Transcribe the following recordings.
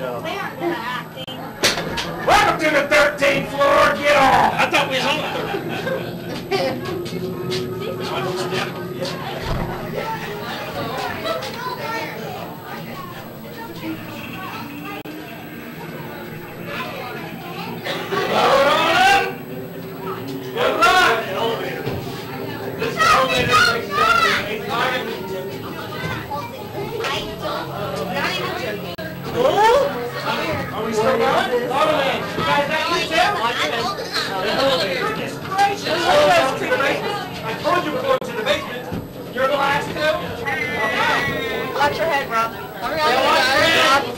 job. They aren't acting. Welcome to the 13th floor. Get off. I thought we was on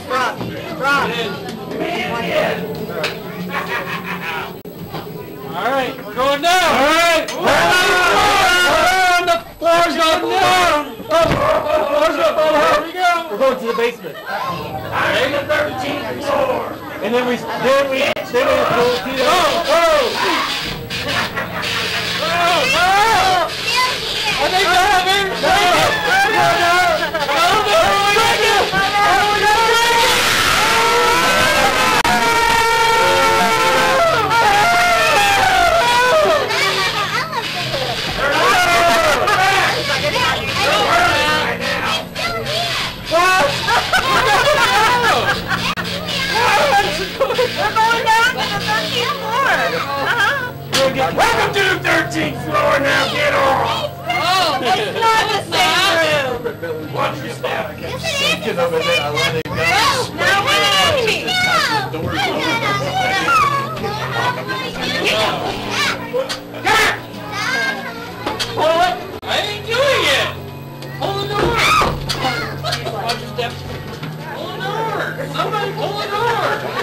Front. Front. All right, we're going down. All right. The floor's going down. Up. The floor's. Here we go. We're going to the basement. I'm the 13th floor. And then we, then we, then we go to the, oh, oh. Oh, oh. Are they driving? No. No. No. 13th floor now, get off! Oh, it's not the same room! Watch your step. Yes, it is. It's the same room. No, now we're not me. No! No, no, no, no. Pull it! I ain't doing it! Pull the door! Watch your steps. Pull the door! Somebody pull the door!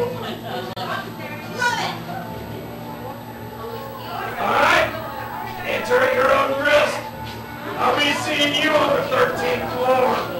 Alright, enter at your own risk. I'll be seeing you on the 13th floor.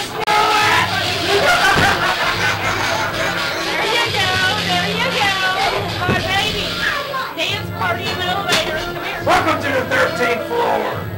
power.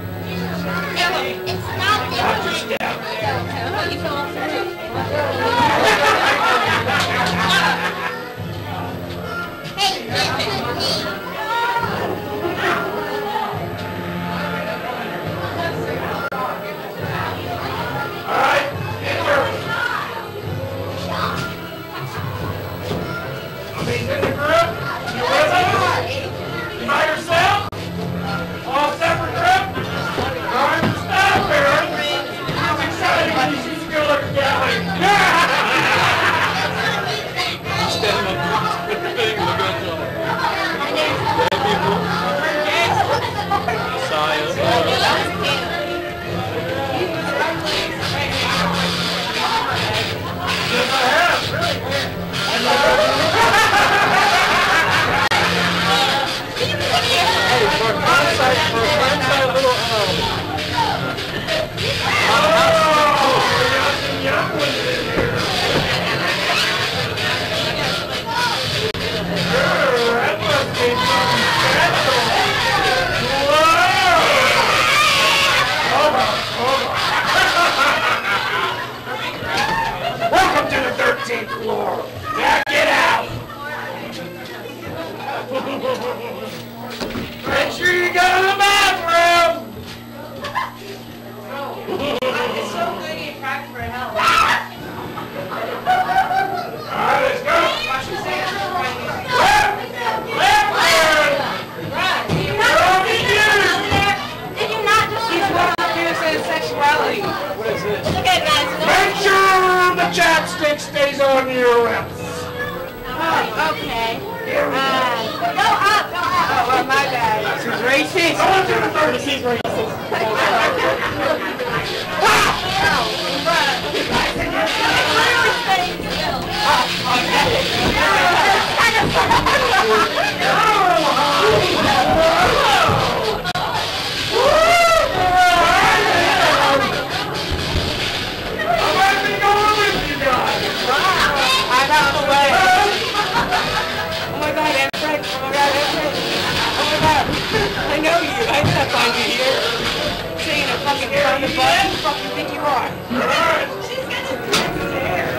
today. Uh, um, go up, go up. Oh, well, my bad. She's racist. She's racist. Literally staying. I did not you here. Saying a fucking from the button, fucking think you are. She's got to be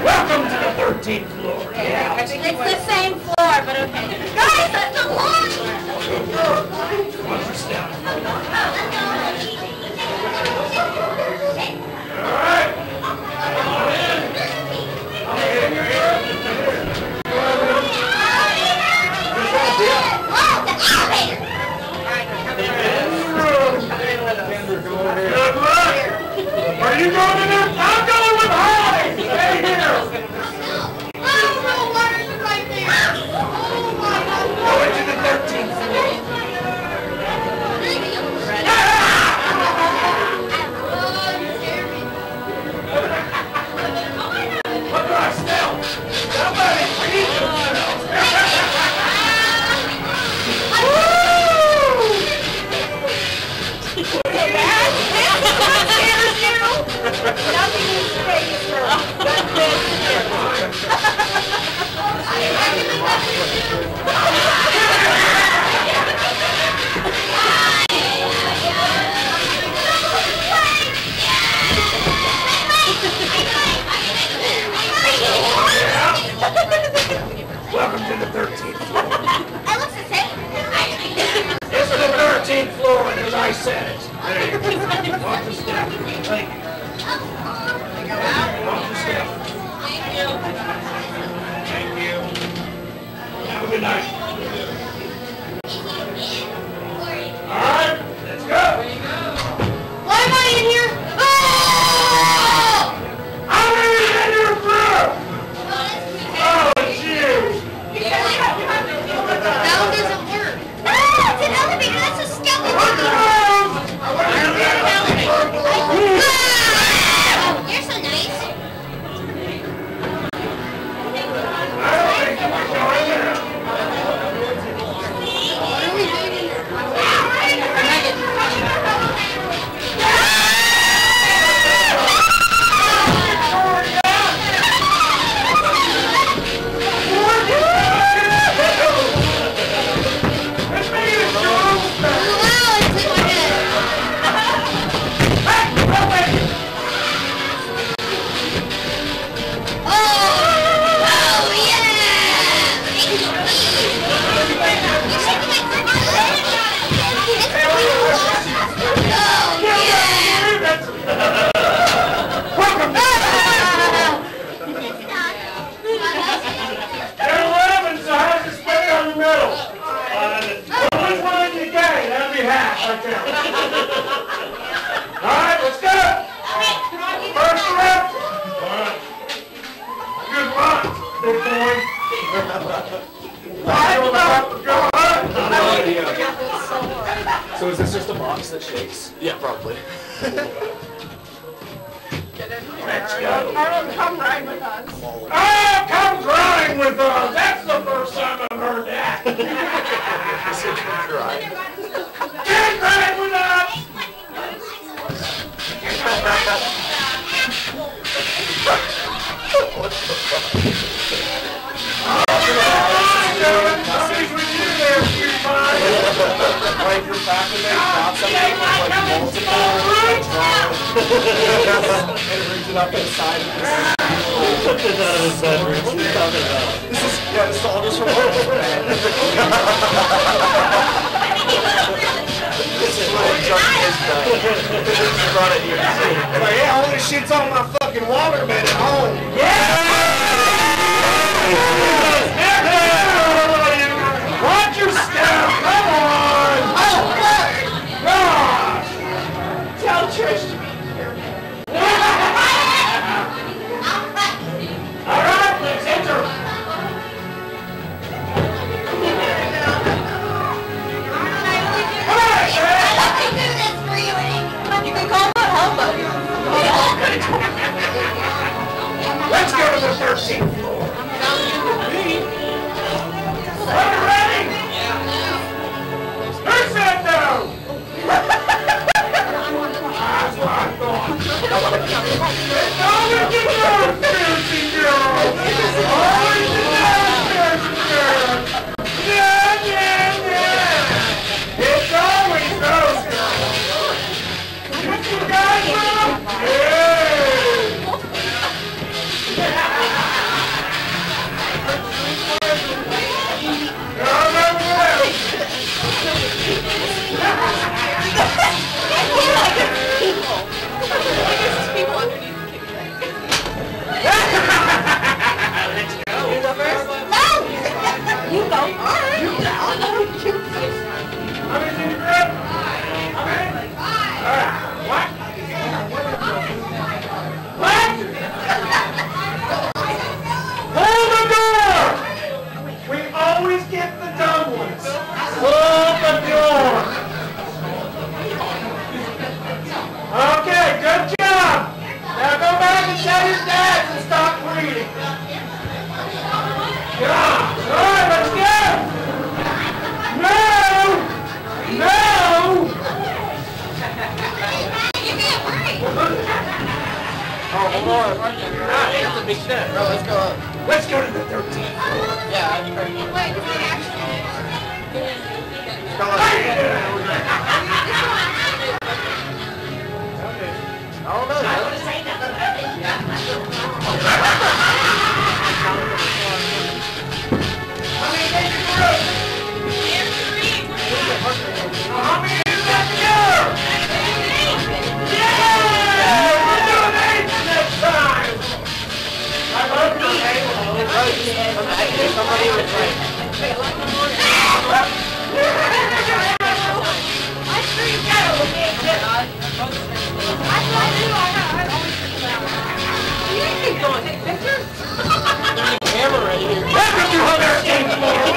Welcome to the 13th floor. Yeah, it's the same floor, but okay. Guys, that's a lawn! Come on, first down. All right. Welcome to the 13th floor. It looks the same. It's the 13th floor, and as I said. There you go. Walk the step. Thank you.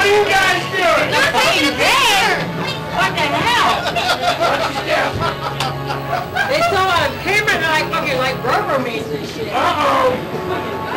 are you guys doing? They're taking a picture. What the hell? they saw on camera and I fucking like rubber meats and shit. Uh-oh.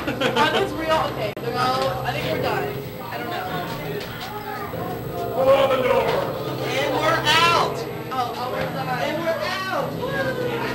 Are those real? Okay, they're all, I think we're done. I don't know. Pull the door! And we're out! Oh, oh we're done. And we're out!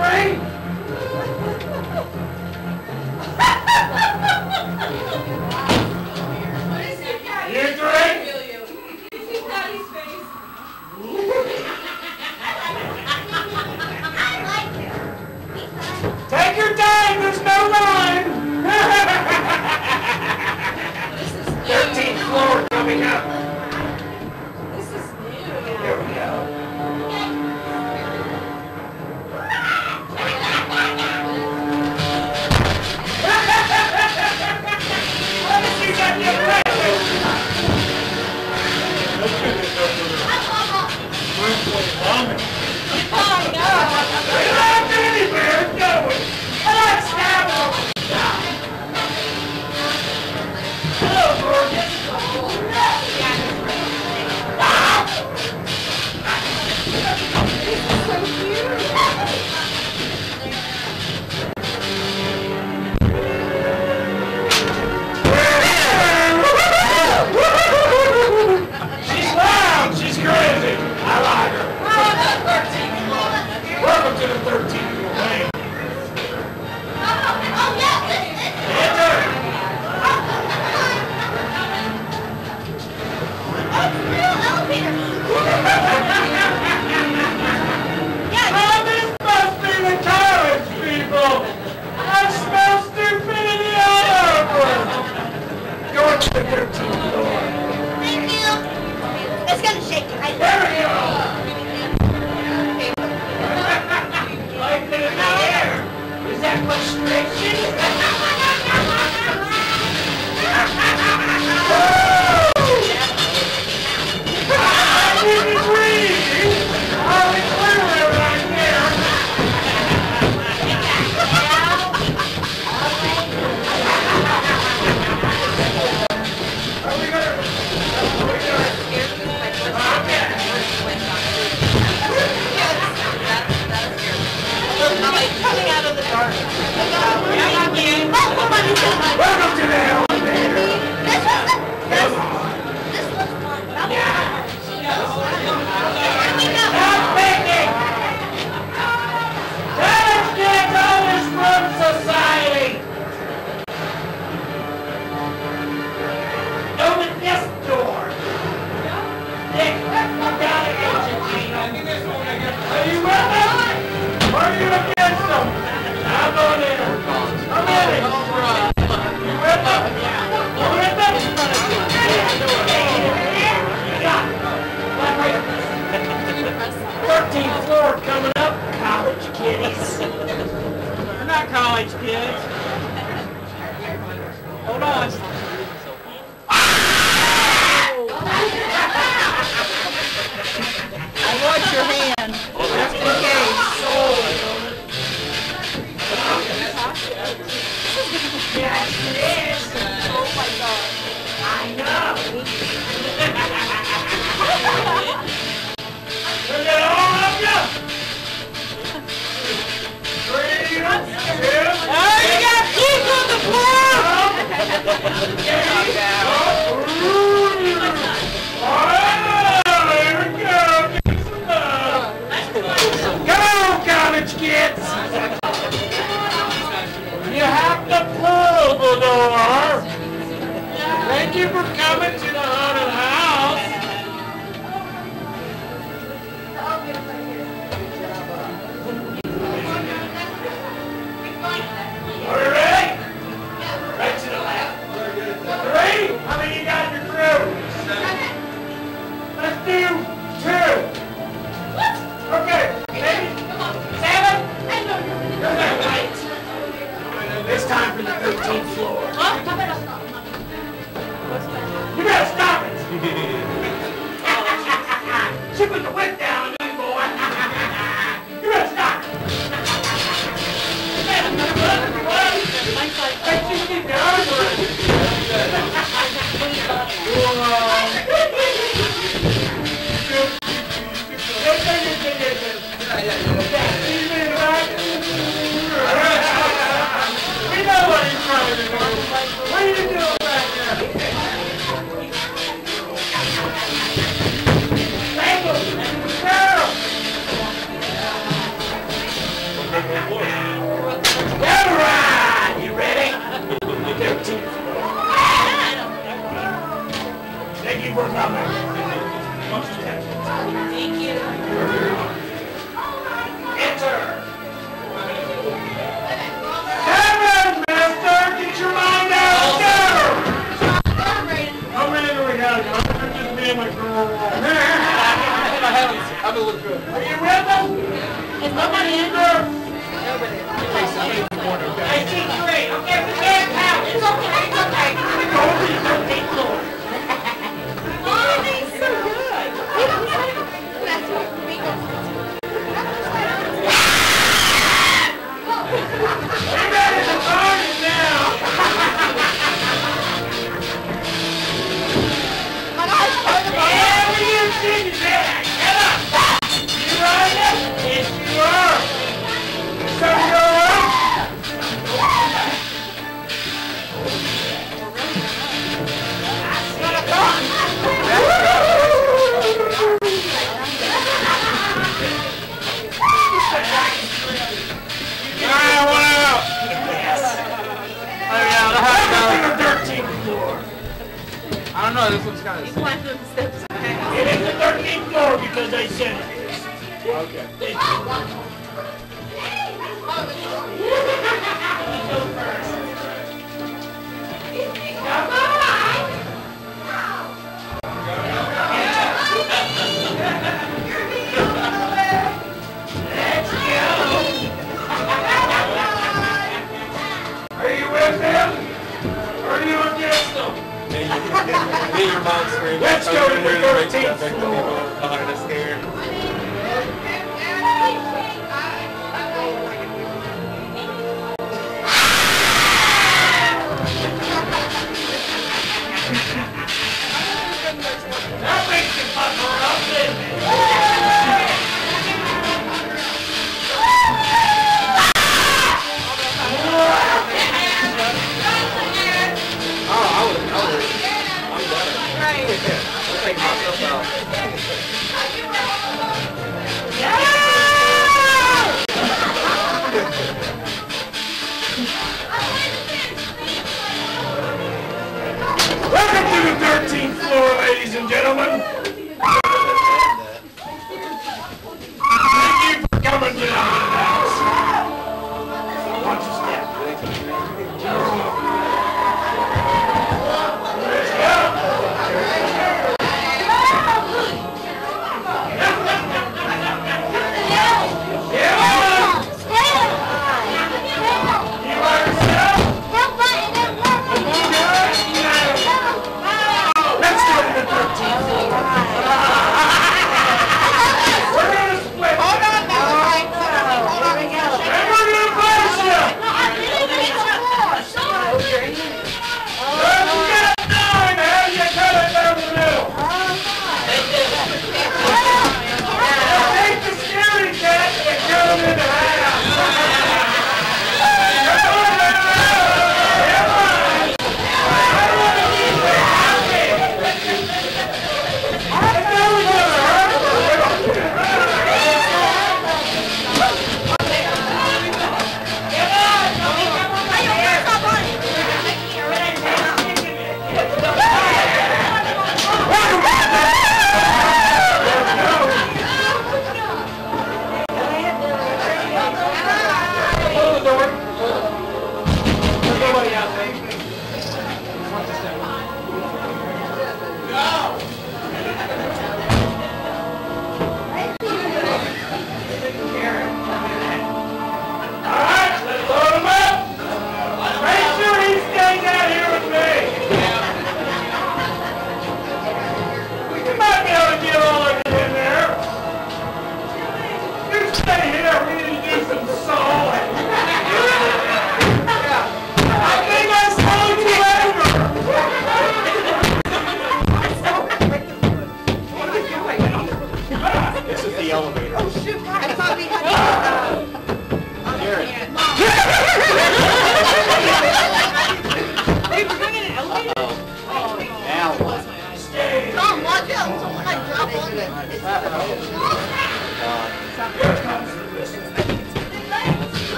You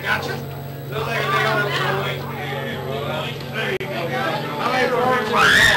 I got you. There you go. There you go. I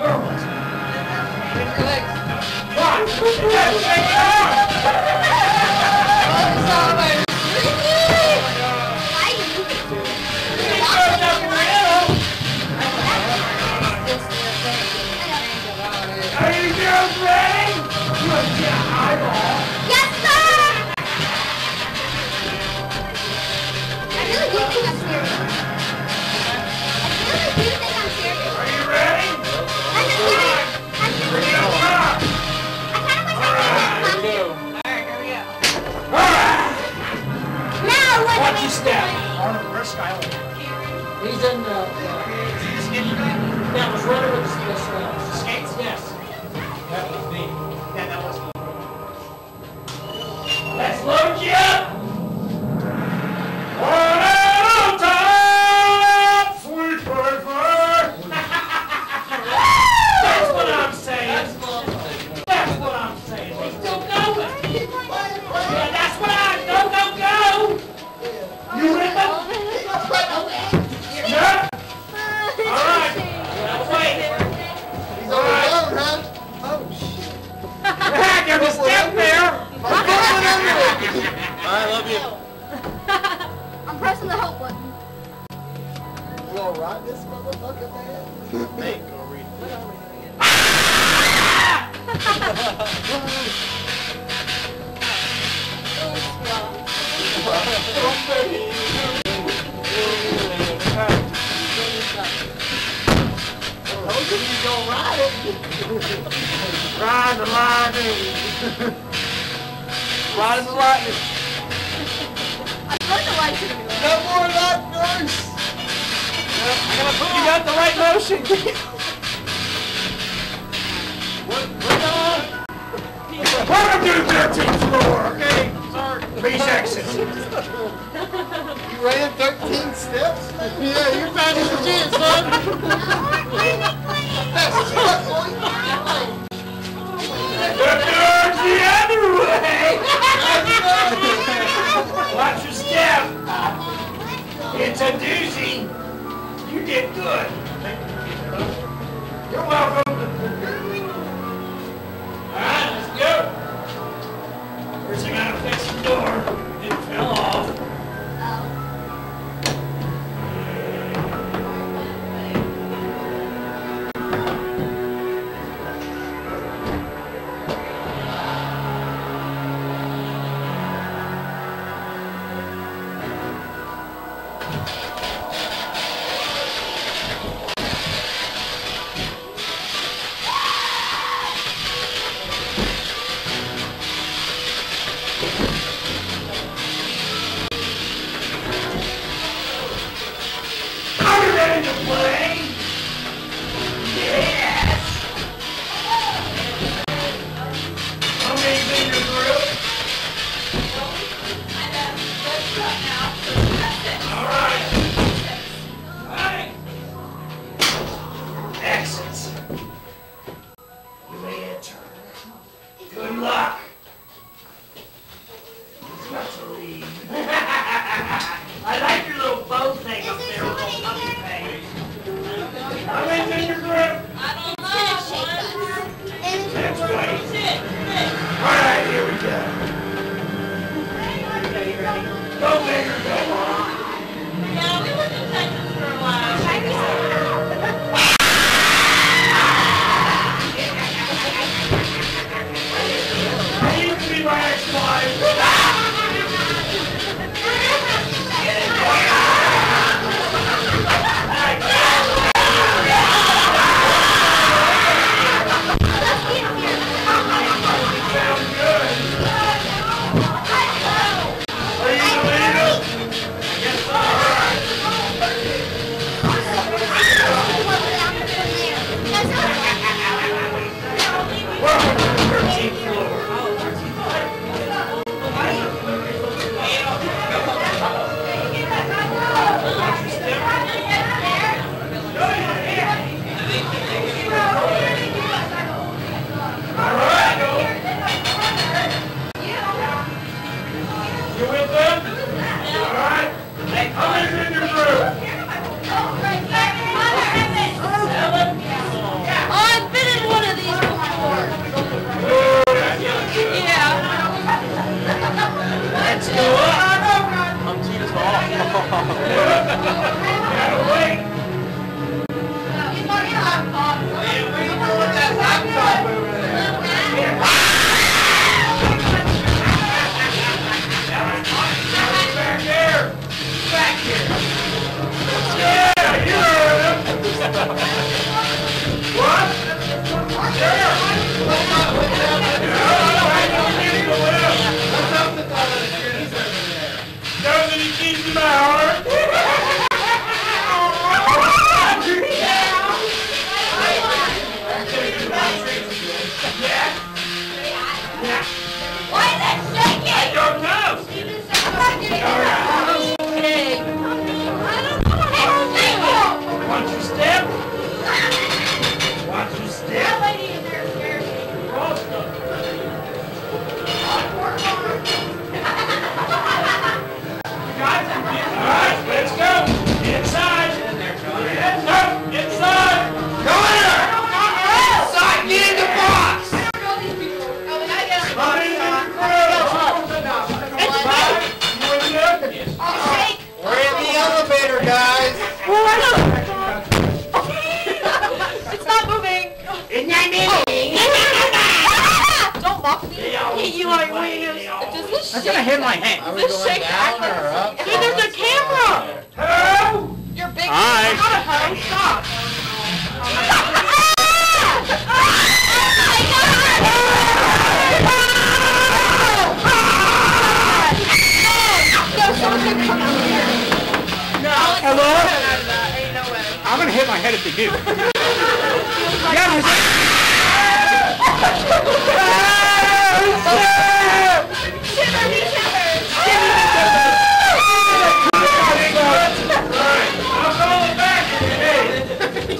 Relax. Watch. step. He's in the. That was right over the. Ride the lightning. Ride the lightning. I thought the light No more light. You got the right motion. what, what up doing, the 13th floor? Okay, sorry. Please exit. you ran 13 steps? Yeah, you're fat as son. gin, son. That's the other way! Watch your step! It's a doozy! You did good. You're welcome. That's gonna hit my head. Are we This going shake down or up? See, there's a camera! Hello? You're big. Hi. Not a hoe. Stop. Hello? I'm gonna hit my head if they do.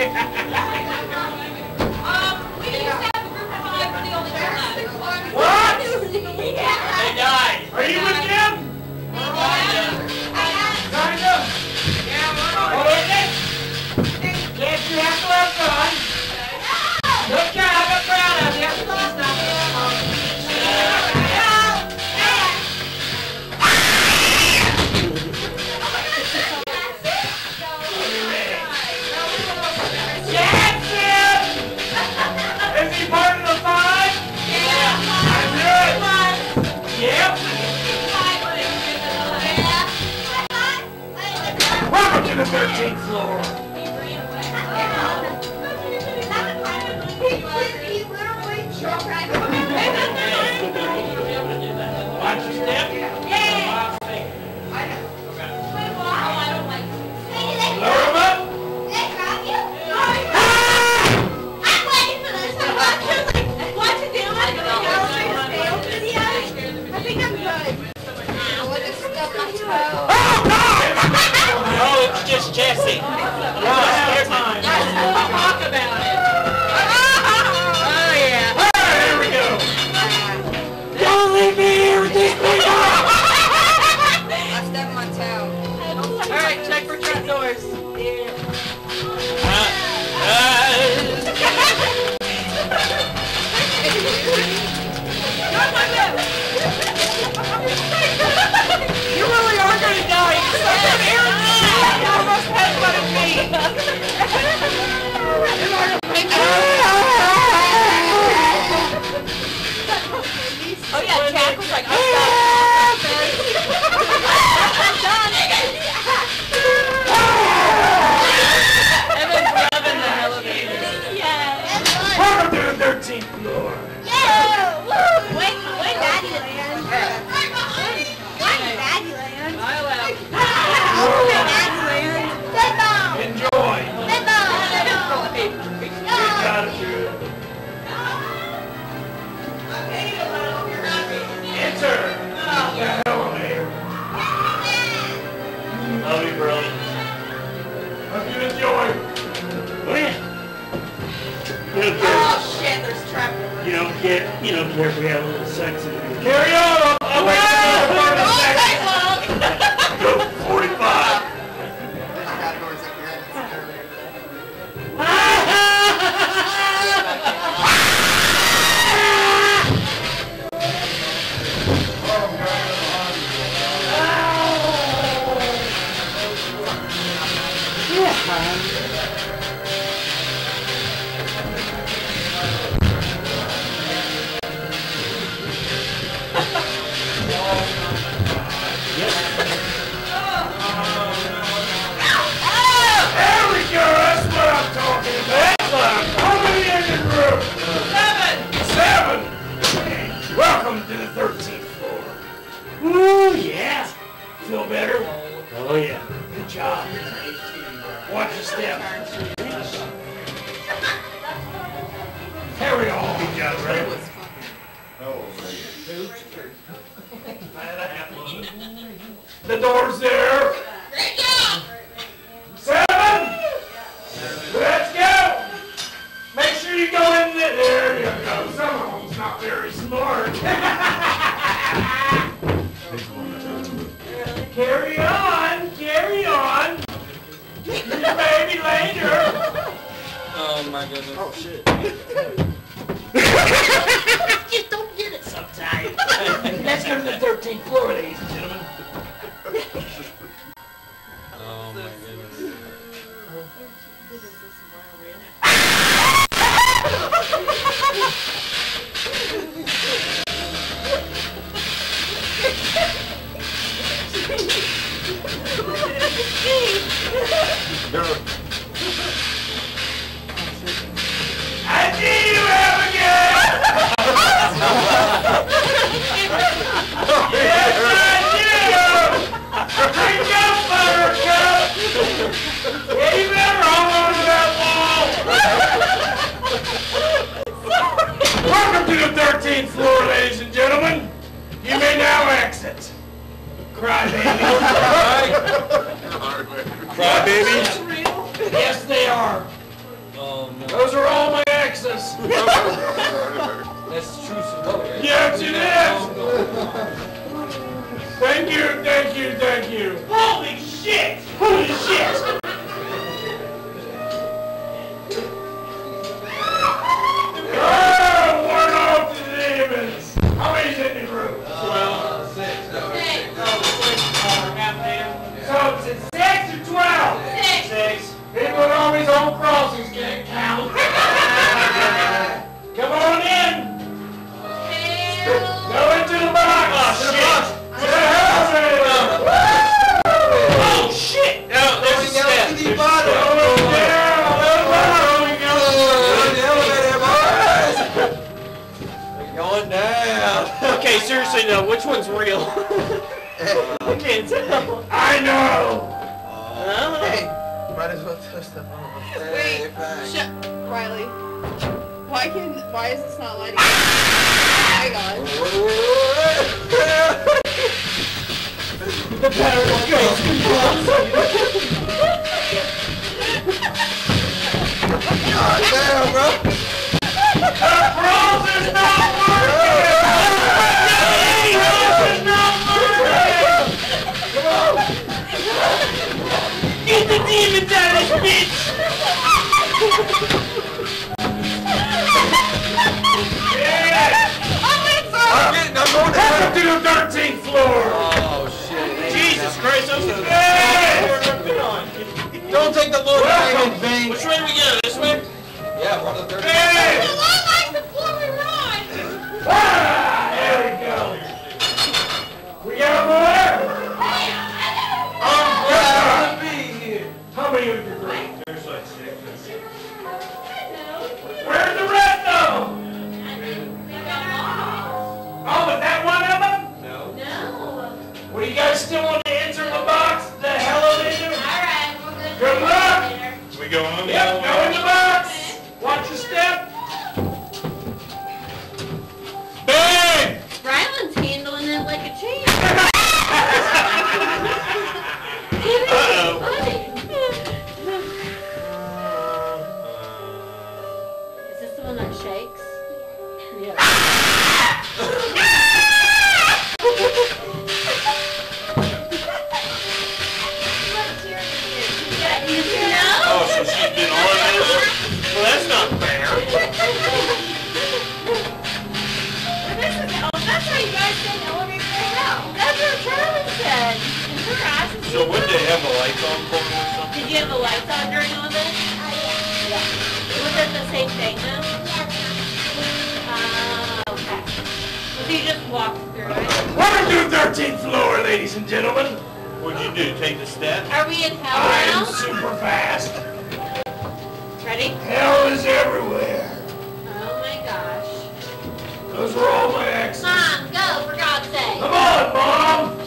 Gracias. 13. where we have ladies and gentlemen. What'd you do? Take the step? Are we in hell I'm super fast. Ready? Hell is everywhere. Oh my gosh. Those were all my exes. Mom, go, for God's sake. Come on, Mom!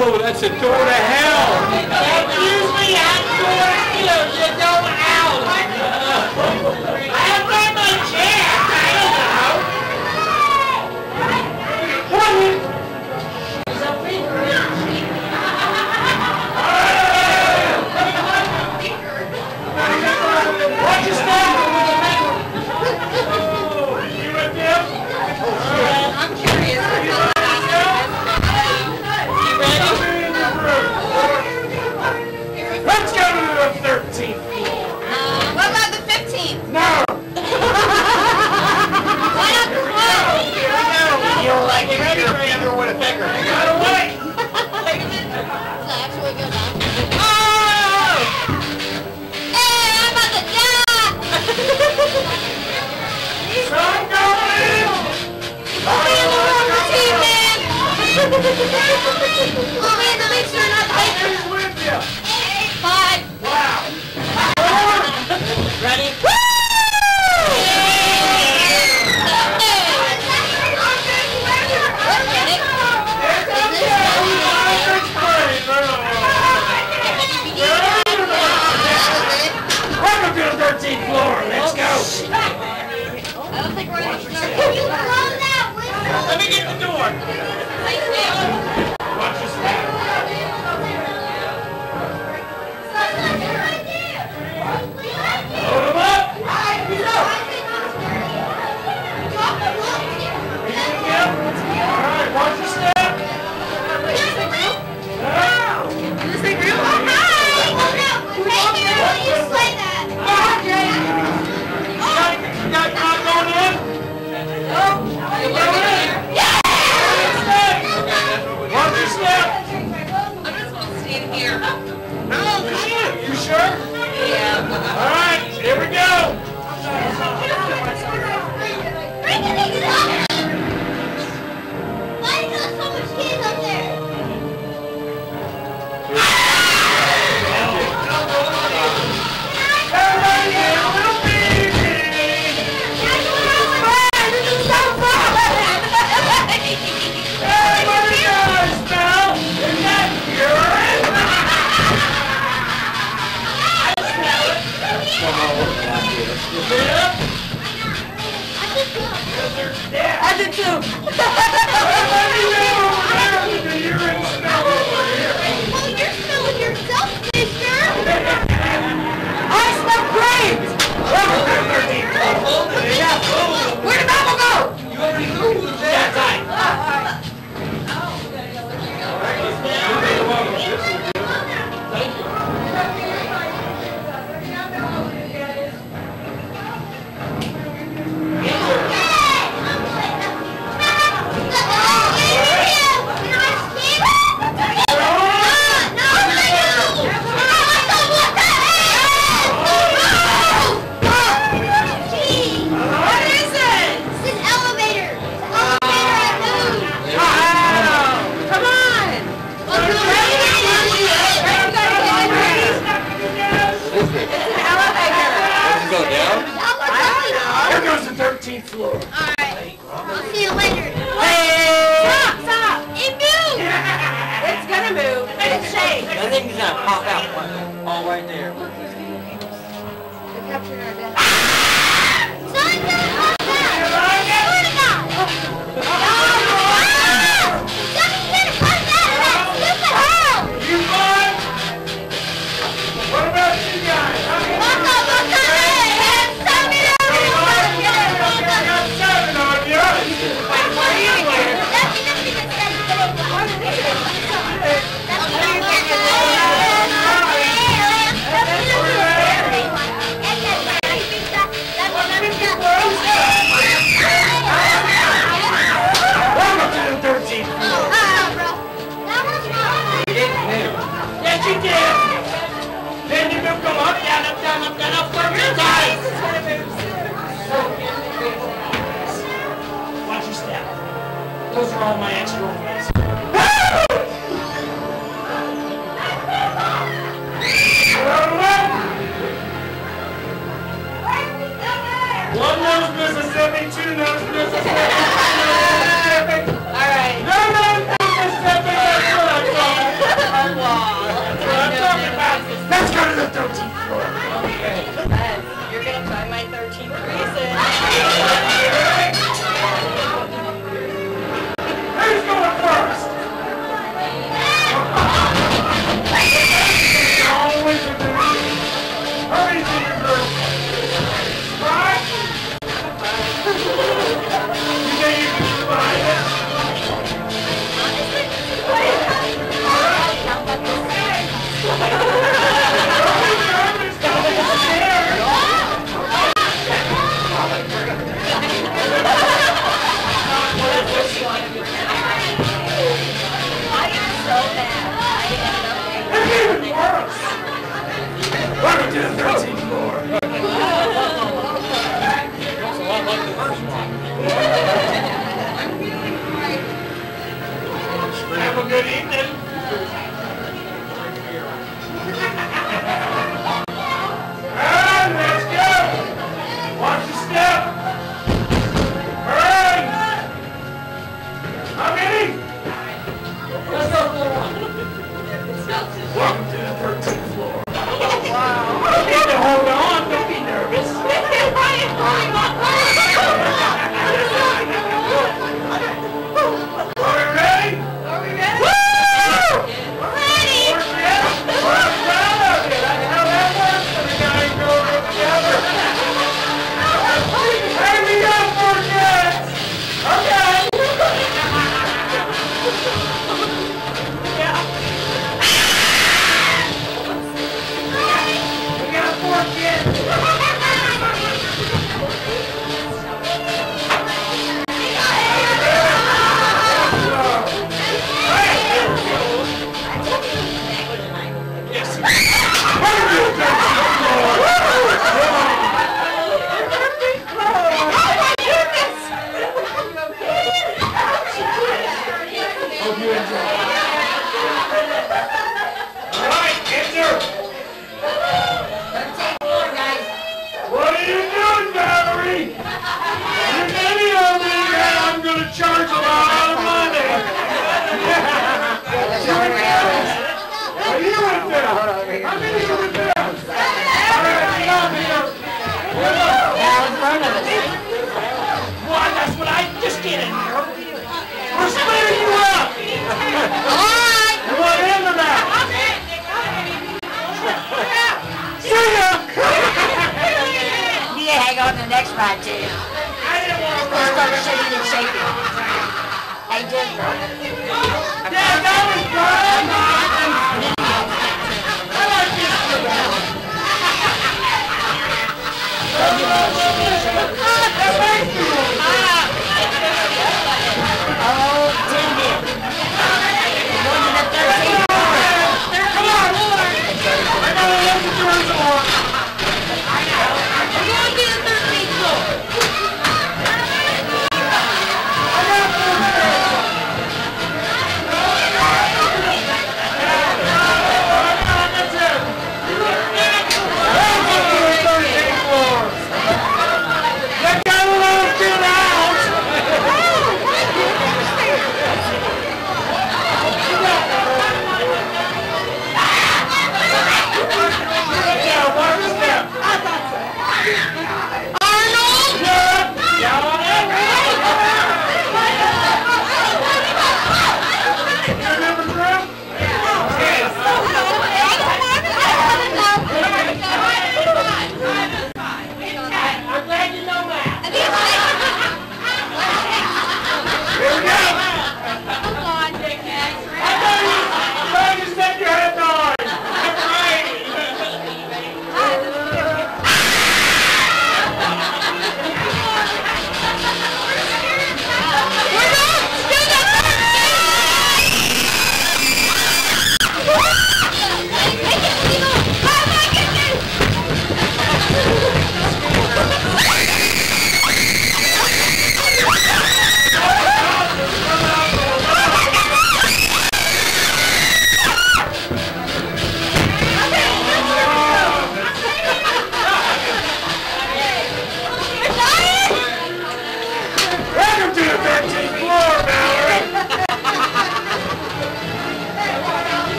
Oh, That's a door to hell. Excuse That's usually outdoors, you know, you don't Clark.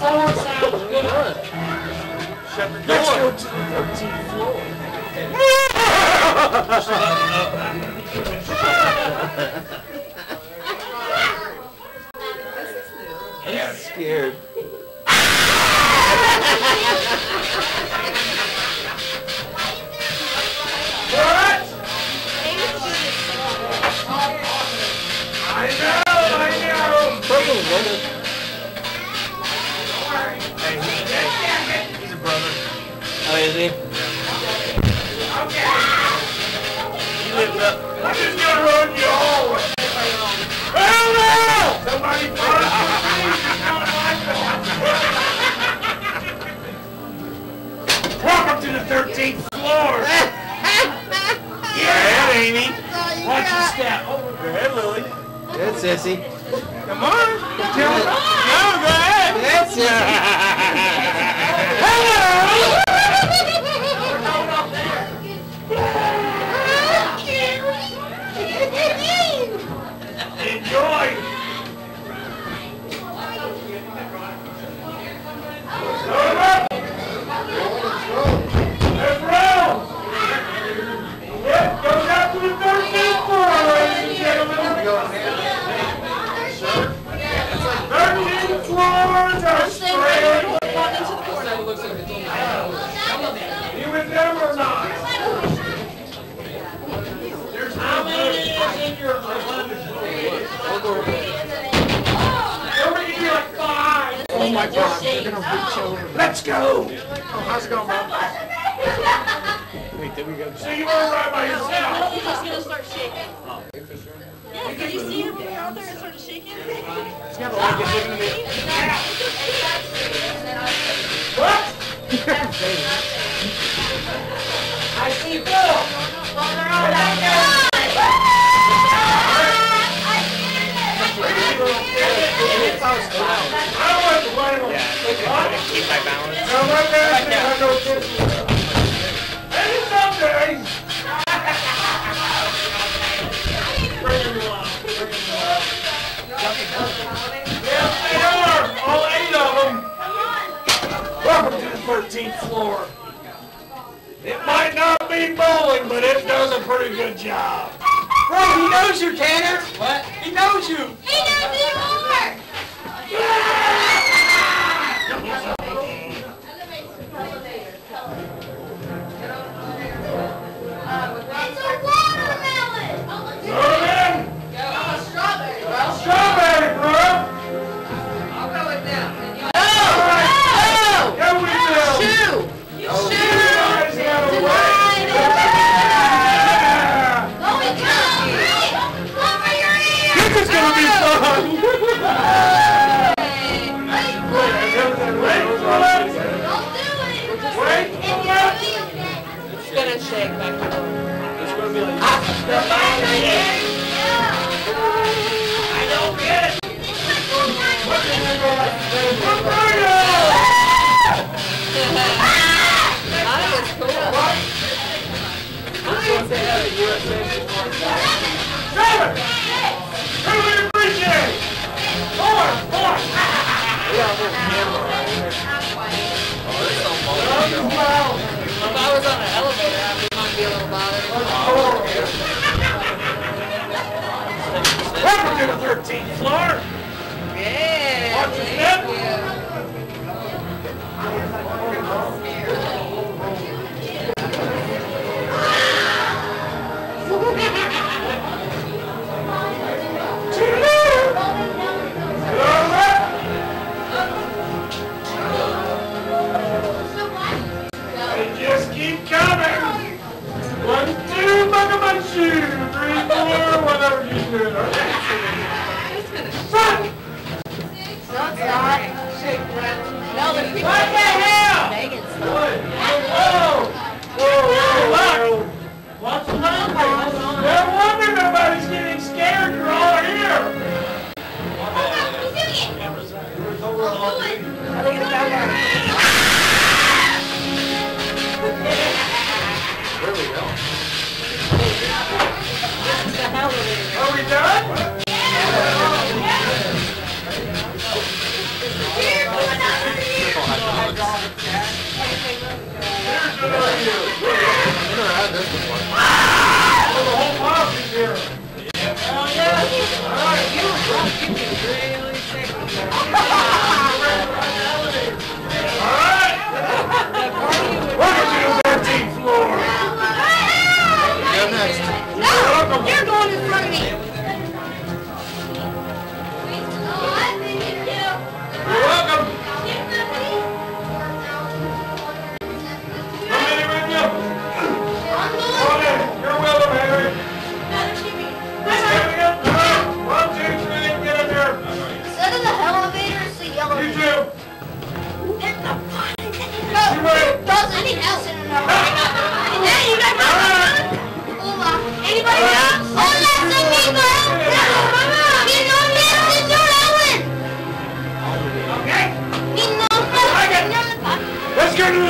Someone sounds good. Shut the door. Let's go to the 13th floor. Shut up. Oh, is he? He up. I'm just gonna run you all. Hell no! Somebody Welcome to the 13th floor. yeah, Amy. Watch your step. Oh, go ahead, Lily. Good, sissy. Come on. Come on. No, go ahead. That's it. Hello. Load 'em up. Let's roll. Yep, goes out to the 13th floor, ladies and gentlemen. 13 floors are straight. You with them or not? There's how many is in your Nobody can do like five. Oh my god, they're gonna reach over. Let's go. Oh, how's it going, Bob? Wait, did we go? So you were right by oh, yourself. Oh, he's just gonna start shaking. Oh. Yeah, did you see him when we were out there and started shaking? He's got a lot of giving me. What? Keep my balance. No, my bad. I know this. Maybe someday. Bring him along. Bring him along. Yes, they are. All eight of them. Welcome to the 13th floor. It might not be bowling, but it does a pretty good job. Bro, he knows you, Tanner. What? He knows you. He knows me more! It's a watermelon! Go in. Strawberry. Strawberry, bro. Roberto! That was cool. Seven. Really appreciate Welcome to the 13th floor. Yeah. Watch your step. Buckamunchu. Three, four, whatever you do. Fuck! No, there's people. What the hell? Megan's Whoa! Whoa, whoa! What's happening? No wonder nobody's getting scared. You're all here. Are You're going in front of me!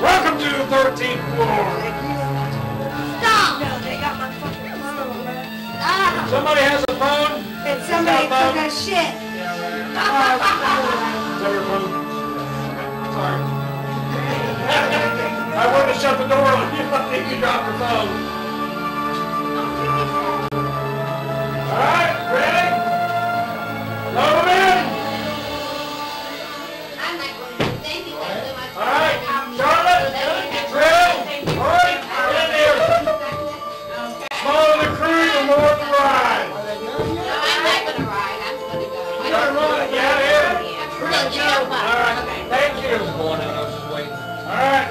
Welcome to the 13th floor. Somebody has a phone? And somebody took a shit. Is that your phone? Sorry. I wanted to shut the door on you. I think you dropped your phone. All right, ready?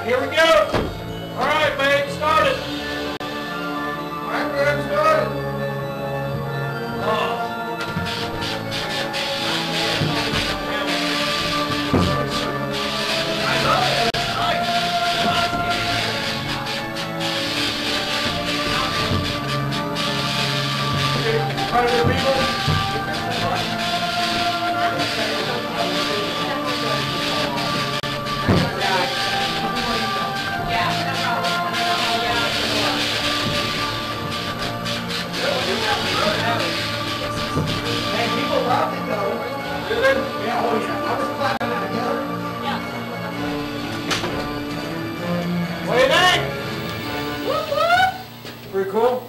Here we go. All right, babe, start it. All right, babe, start it. Oh. Pretty cool.